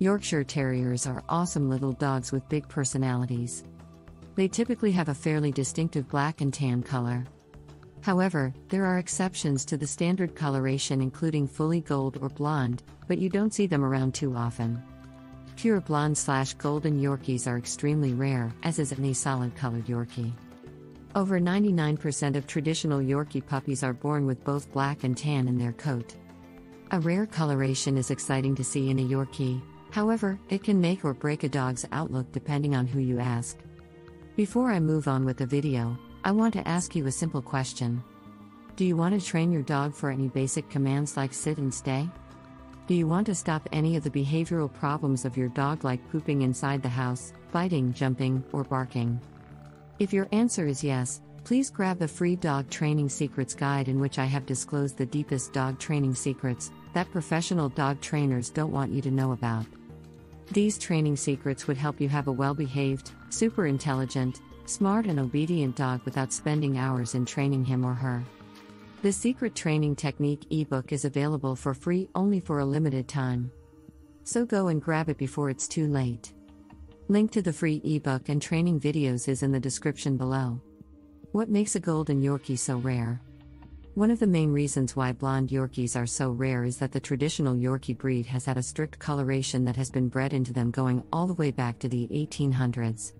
Yorkshire Terriers are awesome little dogs with big personalities. They typically have a fairly distinctive black and tan color. However, there are exceptions to the standard coloration, including fully gold or blonde, but you don't see them around too often. Pure blonde slash golden Yorkies are extremely rare, as is any solid colored Yorkie. Over 99% of traditional Yorkie puppies are born with both black and tan in their coat. A rare coloration is exciting to see in a Yorkie, however, it can make or break a dog's outlook depending on who you ask. Before I move on with the video, I want to ask you a simple question. Do you want to train your dog for any basic commands like sit and stay? Do you want to stop any of the behavioral problems of your dog like pooping inside the house, biting, jumping, or barking? If your answer is yes, please grab the free Dog Training Secrets Guide in which I have disclosed the deepest dog training secrets that professional dog trainers don't want you to know about. These training secrets would help you have a well behaved, super intelligent, smart, and obedient dog without spending hours in training him or her. The Secret Training Technique ebook is available for free only for a limited time. So go and grab it before it's too late. Link to the free ebook and training videos is in the description below. What makes a Golden Yorkie so rare? One of the main reasons why blonde Yorkies are so rare is that the traditional Yorkie breed has had a strict coloration that has been bred into them going all the way back to the 1800s.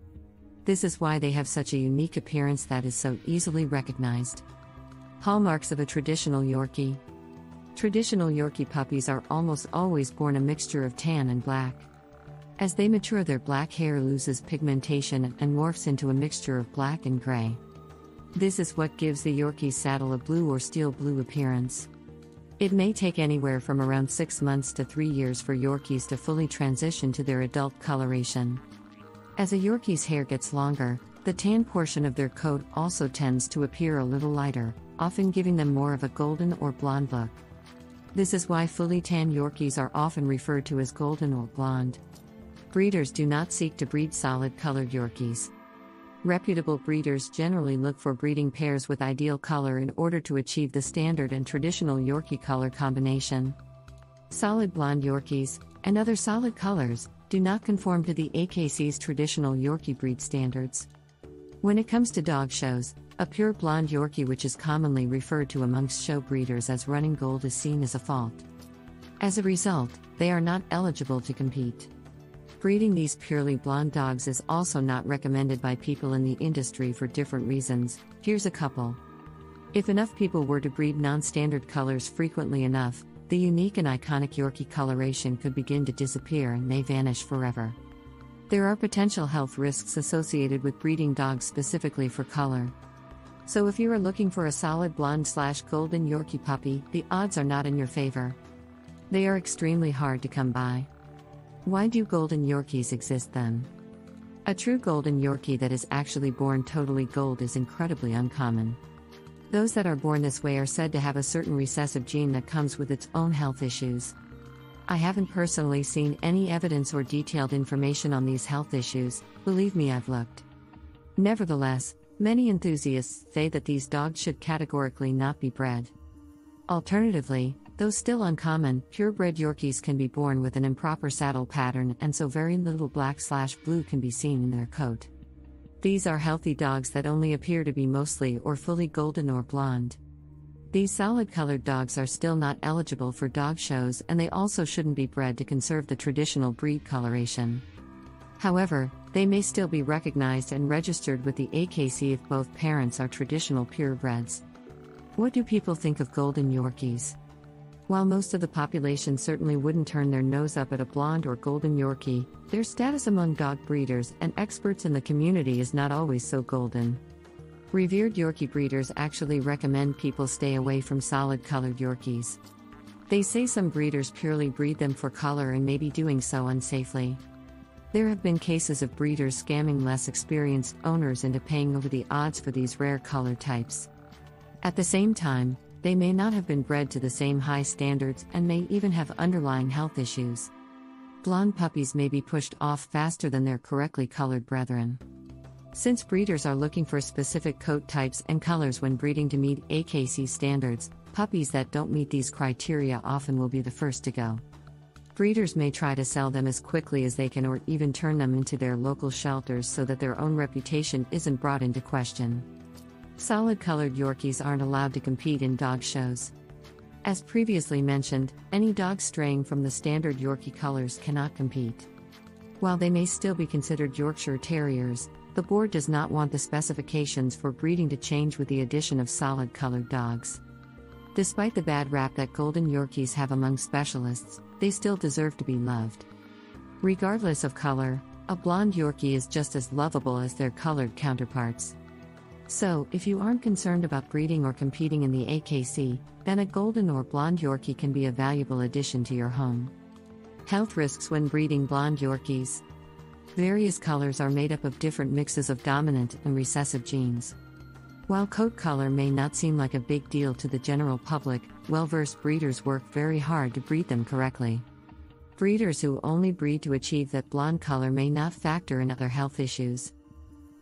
This is why they have such a unique appearance that is so easily recognized. Hallmarks of a traditional Yorkie Traditional Yorkie puppies are almost always born a mixture of tan and black. As they mature, their black hair loses pigmentation and morphs into a mixture of black and gray. This is what gives the Yorkie's saddle a blue or steel blue appearance. It may take anywhere from around 6 months to 3 years for Yorkies to fully transition to their adult coloration. As a Yorkie's hair gets longer, the tan portion of their coat also tends to appear a little lighter, often giving them more of a golden or blonde look. This is why fully tan Yorkies are often referred to as golden or blonde. Breeders do not seek to breed solid colored Yorkies. Reputable breeders generally look for breeding pairs with ideal color in order to achieve the standard and traditional Yorkie color combination. Solid blonde Yorkies, and other solid colors, do not conform to the AKC's traditional Yorkie breed standards. When it comes to dog shows, a pure blonde Yorkie, which is commonly referred to amongst show breeders as running gold, is seen as a fault. As a result, they are not eligible to compete. Breeding these purely blonde dogs is also not recommended by people in the industry for different reasons. Here's a couple. If enough people were to breed non standard colors frequently enough, the unique and iconic Yorkie coloration could begin to disappear and may vanish forever. There are potential health risks associated with breeding dogs specifically for color. So, if you are looking for a solid blonde slash golden Yorkie puppy, the odds are not in your favor. They are extremely hard to come by. Why do Golden Yorkies exist then? A true Golden Yorkie that is actually born totally gold is incredibly uncommon. Those that are born this way are said to have a certain recessive gene that comes with its own health issues. I haven't personally seen any evidence or detailed information on these health issues, believe me, I've looked. Nevertheless, many enthusiasts say that these dogs should categorically not be bred. Alternatively, Though still uncommon, purebred Yorkies can be born with an improper saddle pattern and so very little black slash blue can be seen in their coat. These are healthy dogs that only appear to be mostly or fully golden or blonde. These solid colored dogs are still not eligible for dog shows and they also shouldn't be bred to conserve the traditional breed coloration. However, they may still be recognized and registered with the AKC if both parents are traditional purebreds. What do people think of golden Yorkies? While most of the population certainly wouldn't turn their nose up at a blonde or golden Yorkie, their status among dog breeders and experts in the community is not always so golden. Revered Yorkie breeders actually recommend people stay away from solid colored Yorkies. They say some breeders purely breed them for color and may be doing so unsafely. There have been cases of breeders scamming less experienced owners into paying over the odds for these rare color types. At the same time, they may not have been bred to the same high standards and may even have underlying health issues. Blonde puppies may be pushed off faster than their correctly colored brethren. Since breeders are looking for specific coat types and colors when breeding to meet AKC standards, puppies that don't meet these criteria often will be the first to go. Breeders may try to sell them as quickly as they can or even turn them into their local shelters so that their own reputation isn't brought into question. Solid colored Yorkies aren't allowed to compete in dog shows. As previously mentioned, any dog straying from the standard Yorkie colors cannot compete. While they may still be considered Yorkshire Terriers, the board does not want the specifications for breeding to change with the addition of solid colored dogs. Despite the bad rap that Golden Yorkies have among specialists, they still deserve to be loved. Regardless of color, a blonde Yorkie is just as lovable as their colored counterparts. So, if you aren't concerned about breeding or competing in the AKC, then a golden or blonde Yorkie can be a valuable addition to your home. Health risks when breeding blonde Yorkies. Various colors are made up of different mixes of dominant and recessive genes. While coat color may not seem like a big deal to the general public, well versed breeders work very hard to breed them correctly. Breeders who only breed to achieve that blonde color may not factor in other health issues.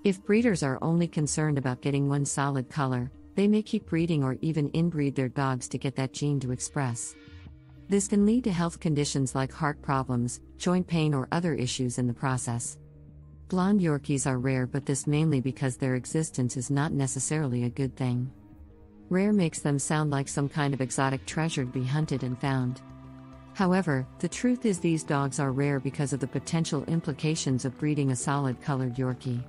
If breeders are only concerned about getting one solid color, they may keep breeding or even inbreed their dogs to get that gene to express. This can lead to health conditions like heart problems, joint pain, or other issues in the process. Blonde Yorkies are rare, but this mainly because their existence is not necessarily a good thing. Rare makes them sound like some kind of exotic treasure to be hunted and found. However, the truth is these dogs are rare because of the potential implications of breeding a solid colored Yorkie.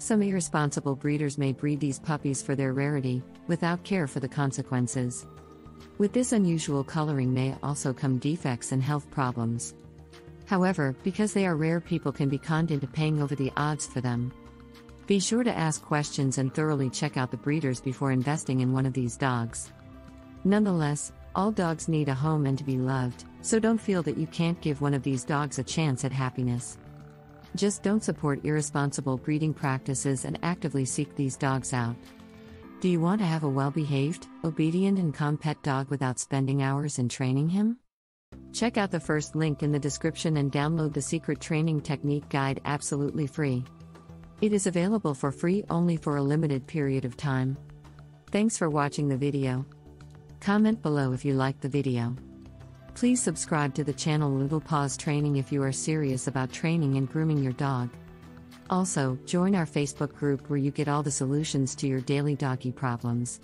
Some irresponsible breeders may breed these puppies for their rarity, without care for the consequences. With this unusual coloring may also come defects and health problems. However, because they are rare, people can be conned into paying over the odds for them. Be sure to ask questions and thoroughly check out the breeders before investing in one of these dogs. Nonetheless, all dogs need a home and to be loved, so don't feel that you can't give one of these dogs a chance at happiness. Just don't support irresponsible breeding practices and actively seek these dogs out. Do you want to have a well behaved, obedient, and calm pet dog without spending hours in training him? Check out the first link in the description and download the Secret Training Technique Guide absolutely free. It is available for free only for a limited period of time. Thanks for watching the video. Comment below if you liked the video. Please subscribe to the channel Little Paws Training if you are serious about training and grooming your dog. Also, join our Facebook group where you get all the solutions to your daily doggy problems.